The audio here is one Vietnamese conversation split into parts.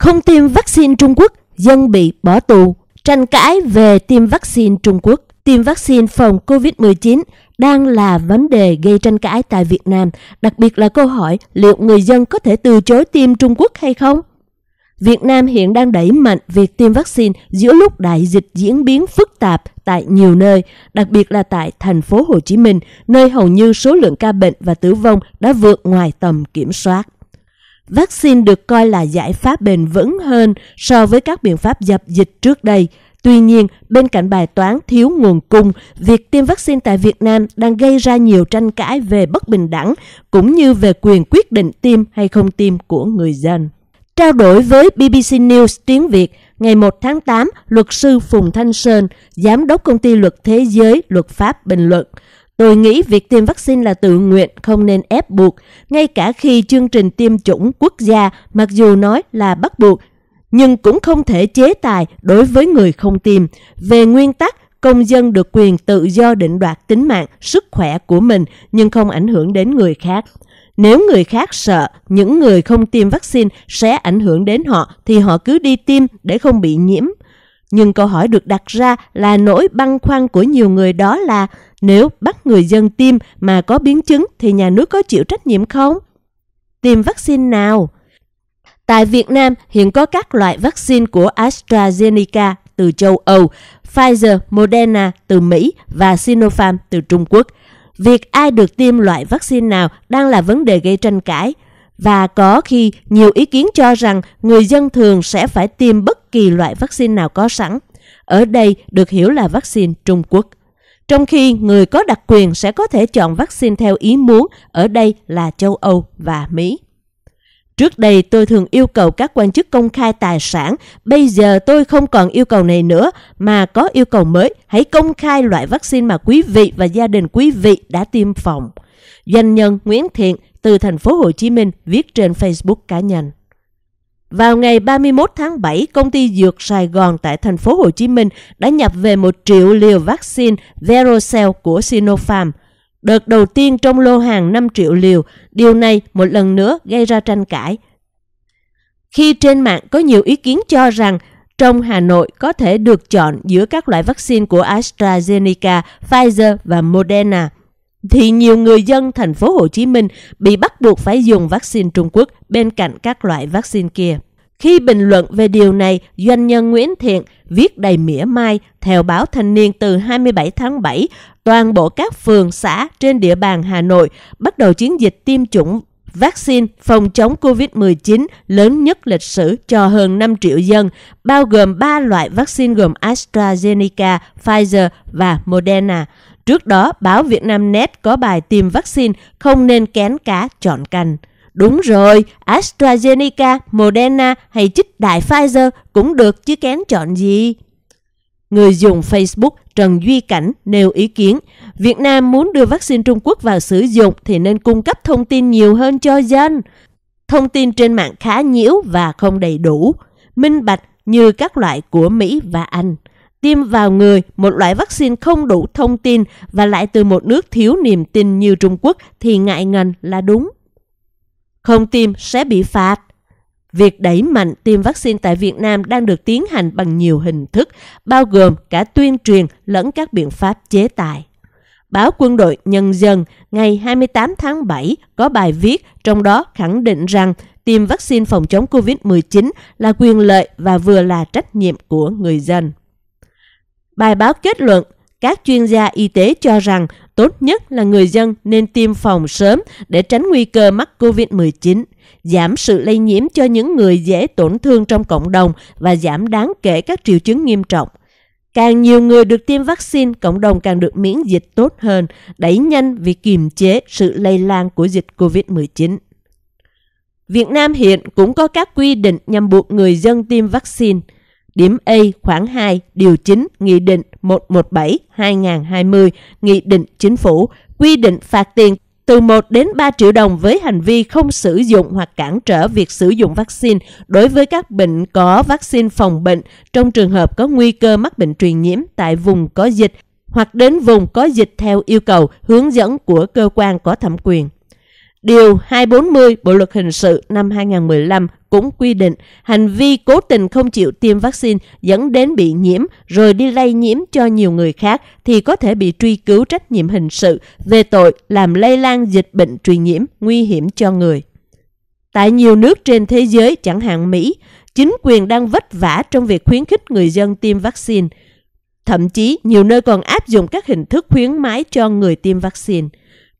Không tiêm vaccine Trung Quốc, dân bị bỏ tù. Tranh cãi về tiêm vaccine Trung Quốc. Tiêm vaccine phòng COVID-19 đang là vấn đề gây tranh cãi tại Việt Nam, đặc biệt là câu hỏi liệu người dân có thể từ chối tiêm Trung Quốc hay không? Việt Nam hiện đang đẩy mạnh việc tiêm vaccine giữa lúc đại dịch diễn biến phức tạp tại nhiều nơi, đặc biệt là tại thành phố Hồ Chí Minh, nơi hầu như số lượng ca bệnh và tử vong đã vượt ngoài tầm kiểm soát. Vaccine được coi là giải pháp bền vững hơn so với các biện pháp dập dịch trước đây. Tuy nhiên, bên cạnh bài toán thiếu nguồn cung, việc tiêm vaccine tại Việt Nam đang gây ra nhiều tranh cãi về bất bình đẳng cũng như về quyền quyết định tiêm hay không tiêm của người dân. Trao đổi với BBC News tiếng Việt, ngày 1 tháng 8, luật sư Phùng Thanh Sơn, giám đốc công ty luật thế giới luật pháp bình luận, Tôi nghĩ việc tiêm vaccine là tự nguyện, không nên ép buộc, ngay cả khi chương trình tiêm chủng quốc gia mặc dù nói là bắt buộc, nhưng cũng không thể chế tài đối với người không tiêm. Về nguyên tắc, công dân được quyền tự do định đoạt tính mạng, sức khỏe của mình nhưng không ảnh hưởng đến người khác. Nếu người khác sợ những người không tiêm vaccine sẽ ảnh hưởng đến họ thì họ cứ đi tiêm để không bị nhiễm. Nhưng câu hỏi được đặt ra là nỗi băn khoăn của nhiều người đó là nếu bắt người dân tiêm mà có biến chứng thì nhà nước có chịu trách nhiệm không? Tiêm vaccine nào? Tại Việt Nam hiện có các loại vaccine của AstraZeneca từ châu Âu, Pfizer, Moderna từ Mỹ và Sinopharm từ Trung Quốc. Việc ai được tiêm loại vaccine nào đang là vấn đề gây tranh cãi và có khi nhiều ý kiến cho rằng người dân thường sẽ phải tiêm bất kỳ loại vaccine nào có sẵn. Ở đây được hiểu là vaccine Trung Quốc. Trong khi người có đặc quyền sẽ có thể chọn vaccine theo ý muốn, ở đây là châu Âu và Mỹ. Trước đây tôi thường yêu cầu các quan chức công khai tài sản, bây giờ tôi không còn yêu cầu này nữa mà có yêu cầu mới, hãy công khai loại vaccine mà quý vị và gia đình quý vị đã tiêm phòng. Doanh nhân Nguyễn Thiện từ thành phố Hồ Chí Minh viết trên Facebook cá nhân. Vào ngày 31 tháng 7, công ty dược Sài Gòn tại thành phố Hồ Chí Minh đã nhập về 1 triệu liều vaccine Verocell của Sinopharm. Đợt đầu tiên trong lô hàng 5 triệu liều, điều này một lần nữa gây ra tranh cãi. Khi trên mạng có nhiều ý kiến cho rằng trong Hà Nội có thể được chọn giữa các loại vaccine của AstraZeneca, Pfizer và Moderna – thì nhiều người dân thành phố Hồ Chí Minh bị bắt buộc phải dùng vaccine Trung Quốc bên cạnh các loại vaccine kia. Khi bình luận về điều này, doanh nhân Nguyễn Thiện viết đầy mỉa mai theo báo Thanh niên từ 27 tháng 7, toàn bộ các phường xã trên địa bàn Hà Nội bắt đầu chiến dịch tiêm chủng vaccine phòng chống COVID-19 lớn nhất lịch sử cho hơn 5 triệu dân, bao gồm 3 loại vaccine gồm AstraZeneca, Pfizer và Moderna. Trước đó, báo Việt Nam Net có bài tiêm vaccine không nên kén cá chọn canh. Đúng rồi, AstraZeneca, Moderna hay chích đại Pfizer cũng được chứ kén chọn gì. Người dùng Facebook Trần Duy Cảnh nêu ý kiến, Việt Nam muốn đưa vaccine Trung Quốc vào sử dụng thì nên cung cấp thông tin nhiều hơn cho dân. Thông tin trên mạng khá nhiễu và không đầy đủ, minh bạch như các loại của Mỹ và Anh tiêm vào người một loại vaccine không đủ thông tin và lại từ một nước thiếu niềm tin như Trung Quốc thì ngại ngần là đúng. Không tiêm sẽ bị phạt. Việc đẩy mạnh tiêm vaccine tại Việt Nam đang được tiến hành bằng nhiều hình thức, bao gồm cả tuyên truyền lẫn các biện pháp chế tài. Báo Quân đội Nhân dân ngày 28 tháng 7 có bài viết trong đó khẳng định rằng tiêm vaccine phòng chống COVID-19 là quyền lợi và vừa là trách nhiệm của người dân. Bài báo kết luận, các chuyên gia y tế cho rằng tốt nhất là người dân nên tiêm phòng sớm để tránh nguy cơ mắc COVID-19, giảm sự lây nhiễm cho những người dễ tổn thương trong cộng đồng và giảm đáng kể các triệu chứng nghiêm trọng. Càng nhiều người được tiêm vaccine, cộng đồng càng được miễn dịch tốt hơn, đẩy nhanh việc kiềm chế sự lây lan của dịch COVID-19. Việt Nam hiện cũng có các quy định nhằm buộc người dân tiêm vaccine – Điểm A khoảng 2 điều 9 Nghị định 117-2020 Nghị định Chính phủ, quy định phạt tiền từ 1 đến 3 triệu đồng với hành vi không sử dụng hoặc cản trở việc sử dụng vaccine đối với các bệnh có vaccine phòng bệnh trong trường hợp có nguy cơ mắc bệnh truyền nhiễm tại vùng có dịch hoặc đến vùng có dịch theo yêu cầu hướng dẫn của cơ quan có thẩm quyền. Điều 240 Bộ luật hình sự năm 2015 cũng quy định hành vi cố tình không chịu tiêm vaccine dẫn đến bị nhiễm rồi đi lây nhiễm cho nhiều người khác thì có thể bị truy cứu trách nhiệm hình sự về tội làm lây lan dịch bệnh truyền nhiễm nguy hiểm cho người. Tại nhiều nước trên thế giới, chẳng hạn Mỹ, chính quyền đang vất vả trong việc khuyến khích người dân tiêm vaccine. Thậm chí, nhiều nơi còn áp dụng các hình thức khuyến mãi cho người tiêm vaccine.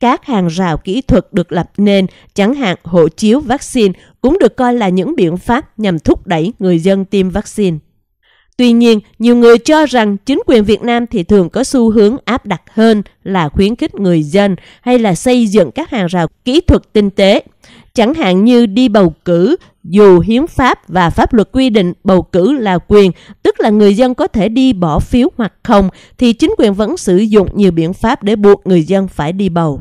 Các hàng rào kỹ thuật được lập nên, chẳng hạn hộ chiếu vaccine, cũng được coi là những biện pháp nhằm thúc đẩy người dân tiêm vaccine. Tuy nhiên, nhiều người cho rằng chính quyền Việt Nam thì thường có xu hướng áp đặt hơn là khuyến khích người dân hay là xây dựng các hàng rào kỹ thuật tinh tế. Chẳng hạn như đi bầu cử, dù hiến pháp và pháp luật quy định bầu cử là quyền, tức là người dân có thể đi bỏ phiếu hoặc không, thì chính quyền vẫn sử dụng nhiều biện pháp để buộc người dân phải đi bầu.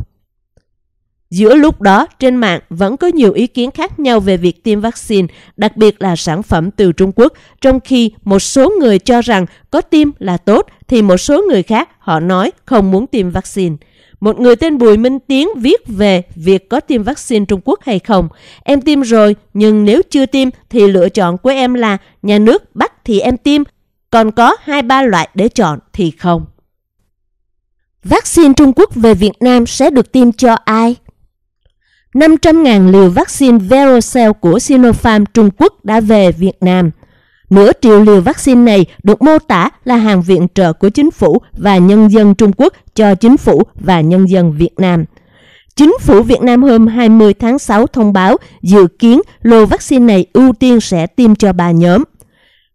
Giữa lúc đó, trên mạng vẫn có nhiều ý kiến khác nhau về việc tiêm vaccine, đặc biệt là sản phẩm từ Trung Quốc, trong khi một số người cho rằng có tiêm là tốt, thì một số người khác họ nói không muốn tiêm vaccine. Một người tên Bùi Minh Tiến viết về việc có tiêm vaccine Trung Quốc hay không. Em tiêm rồi, nhưng nếu chưa tiêm thì lựa chọn của em là nhà nước bắt thì em tiêm, còn có hai ba loại để chọn thì không. Vaccine Trung Quốc về Việt Nam sẽ được tiêm cho ai? 500.000 liều vaccine Verocell của Sinopharm Trung Quốc đã về Việt Nam. Nửa triệu liều vaccine này được mô tả là hàng viện trợ của chính phủ và nhân dân Trung Quốc cho chính phủ và nhân dân Việt Nam. Chính phủ Việt Nam hôm 20 tháng 6 thông báo dự kiến lô vaccine này ưu tiên sẽ tiêm cho ba nhóm.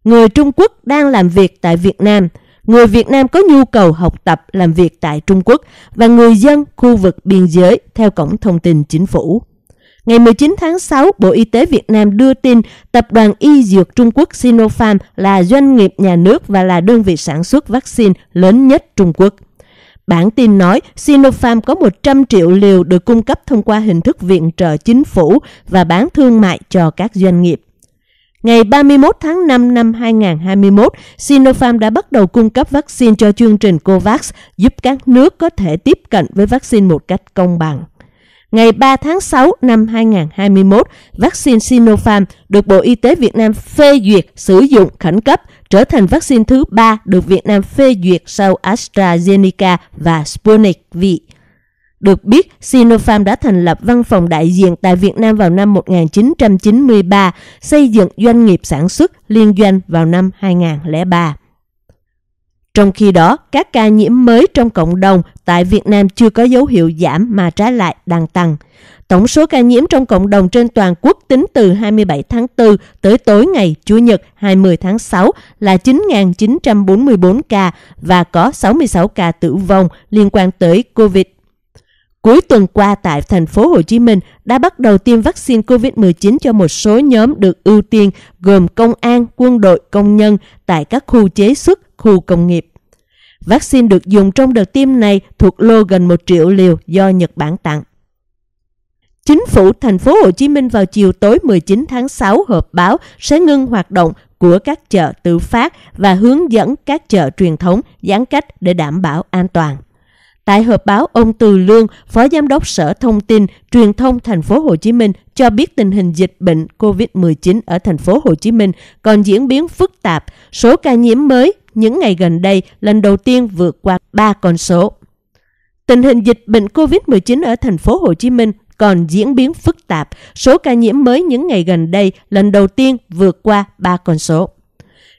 Người Trung Quốc đang làm việc tại Việt Nam, người Việt Nam có nhu cầu học tập làm việc tại Trung Quốc và người dân khu vực biên giới theo cổng thông tin chính phủ. Ngày 19 tháng 6, Bộ Y tế Việt Nam đưa tin Tập đoàn Y Dược Trung Quốc Sinopharm là doanh nghiệp nhà nước và là đơn vị sản xuất vaccine lớn nhất Trung Quốc. Bản tin nói Sinopharm có 100 triệu liều được cung cấp thông qua hình thức viện trợ chính phủ và bán thương mại cho các doanh nghiệp. Ngày 31 tháng 5 năm 2021, Sinopharm đã bắt đầu cung cấp vaccine cho chương trình COVAX, giúp các nước có thể tiếp cận với vaccine một cách công bằng. Ngày 3 tháng 6 năm 2021, vaccine Sinopharm được Bộ Y tế Việt Nam phê duyệt sử dụng khẩn cấp, trở thành vaccine thứ ba được Việt Nam phê duyệt sau AstraZeneca và Sputnik V. Được biết, Sinopharm đã thành lập văn phòng đại diện tại Việt Nam vào năm 1993, xây dựng doanh nghiệp sản xuất liên doanh vào năm 2003. Trong khi đó, các ca nhiễm mới trong cộng đồng tại Việt Nam chưa có dấu hiệu giảm mà trái lại đang tăng. Tổng số ca nhiễm trong cộng đồng trên toàn quốc tính từ 27 tháng 4 tới tối ngày Chủ nhật 20 tháng 6 là 9.944 ca và có 66 ca tử vong liên quan tới COVID. Cuối tuần qua tại thành phố Hồ Chí Minh đã bắt đầu tiêm vaccine COVID-19 cho một số nhóm được ưu tiên gồm công an, quân đội, công nhân tại các khu chế xuất, khu công nghiệp. Vaccine được dùng trong đợt tiêm này thuộc lô gần 1 triệu liều do Nhật Bản tặng. Chính phủ thành phố Hồ Chí Minh vào chiều tối 19 tháng 6 họp báo sẽ ngưng hoạt động của các chợ tự phát và hướng dẫn các chợ truyền thống giãn cách để đảm bảo an toàn. Tại họp báo, ông Từ Lương, Phó Giám đốc Sở Thông tin, Truyền thông thành phố Hồ Chí Minh cho biết tình hình dịch bệnh COVID-19 ở thành phố Hồ Chí Minh còn diễn biến phức tạp, số ca nhiễm mới những ngày gần đây lần đầu tiên vượt qua 3 con số. Tình hình dịch bệnh COVID-19 ở thành phố Hồ Chí Minh còn diễn biến phức tạp, số ca nhiễm mới những ngày gần đây lần đầu tiên vượt qua 3 con số.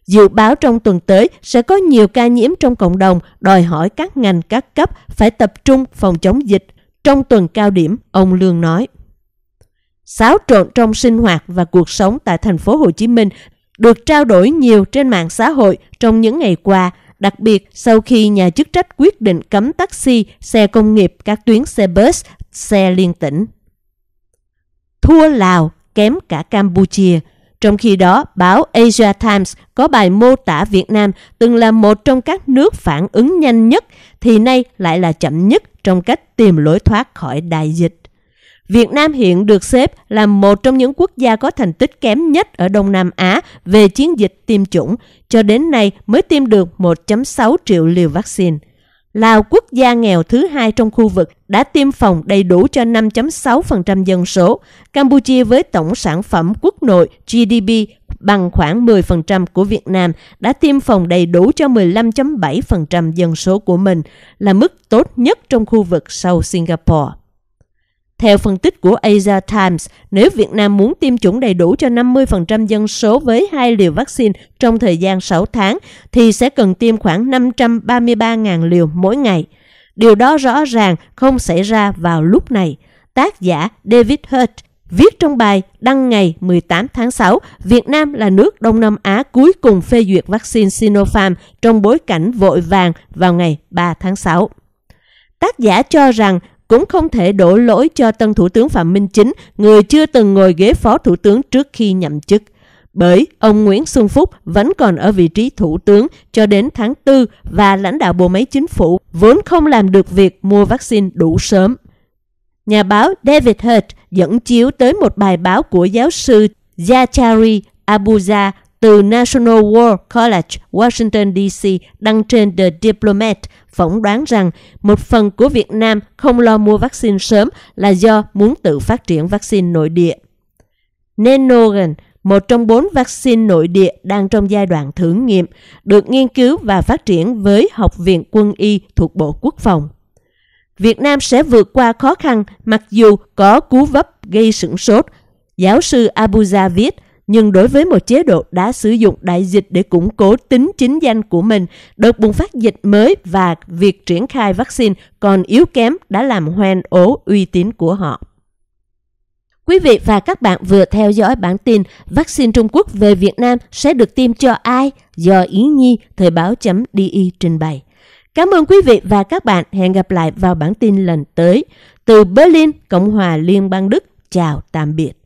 Dự báo trong tuần tới sẽ có nhiều ca nhiễm trong cộng đồng, đòi hỏi các ngành các cấp phải tập trung phòng chống dịch. Trong tuần cao điểm, ông Lương nói. Xáo trộn trong sinh hoạt và cuộc sống tại thành phố Hồ Chí Minh được trao đổi nhiều trên mạng xã hội trong những ngày qua, đặc biệt sau khi nhà chức trách quyết định cấm taxi, xe công nghiệp, các tuyến xe bus, xe liên tỉnh. Thua Lào kém cả Campuchia. Trong khi đó, báo Asia Times có bài mô tả Việt Nam từng là một trong các nước phản ứng nhanh nhất, thì nay lại là chậm nhất trong cách tìm lối thoát khỏi đại dịch. Việt Nam hiện được xếp là một trong những quốc gia có thành tích kém nhất ở Đông Nam Á về chiến dịch tiêm chủng, cho đến nay mới tiêm được 1.6 triệu liều vaccine. Lào quốc gia nghèo thứ hai trong khu vực đã tiêm phòng đầy đủ cho 5.6% dân số. Campuchia với tổng sản phẩm quốc nội GDP bằng khoảng 10% của Việt Nam đã tiêm phòng đầy đủ cho 15.7% dân số của mình, là mức tốt nhất trong khu vực sau Singapore. Theo phân tích của Asia Times, nếu Việt Nam muốn tiêm chủng đầy đủ cho 50% dân số với hai liều vaccine trong thời gian 6 tháng, thì sẽ cần tiêm khoảng 533.000 liều mỗi ngày. Điều đó rõ ràng không xảy ra vào lúc này. Tác giả David Hurt viết trong bài đăng ngày 18 tháng 6, Việt Nam là nước Đông Nam Á cuối cùng phê duyệt vaccine Sinopharm trong bối cảnh vội vàng vào ngày 3 tháng 6. Tác giả cho rằng cũng không thể đổ lỗi cho tân Thủ tướng Phạm Minh Chính, người chưa từng ngồi ghế phó thủ tướng trước khi nhậm chức. Bởi ông Nguyễn Xuân Phúc vẫn còn ở vị trí thủ tướng cho đến tháng 4 và lãnh đạo bộ máy chính phủ vốn không làm được việc mua vaccine đủ sớm. Nhà báo David Hurt dẫn chiếu tới một bài báo của giáo sư Zachary Abuja từ National War College, Washington, D.C. đăng trên The Diplomat phỏng đoán rằng một phần của Việt Nam không lo mua vaccine sớm là do muốn tự phát triển vaccine nội địa. Nenogen, một trong bốn vaccine nội địa đang trong giai đoạn thử nghiệm, được nghiên cứu và phát triển với Học viện Quân y thuộc Bộ Quốc phòng. Việt Nam sẽ vượt qua khó khăn mặc dù có cú vấp gây sửng sốt. Giáo sư Abuja viết, nhưng đối với một chế độ đã sử dụng đại dịch để củng cố tính chính danh của mình, đợt bùng phát dịch mới và việc triển khai vaccine còn yếu kém đã làm hoen ố uy tín của họ. Quý vị và các bạn vừa theo dõi bản tin vaccine Trung Quốc về Việt Nam sẽ được tiêm cho ai do Ý Nhi Thời báo.di trình bày. Cảm ơn quý vị và các bạn. Hẹn gặp lại vào bản tin lần tới. Từ Berlin, Cộng hòa Liên bang Đức. Chào tạm biệt.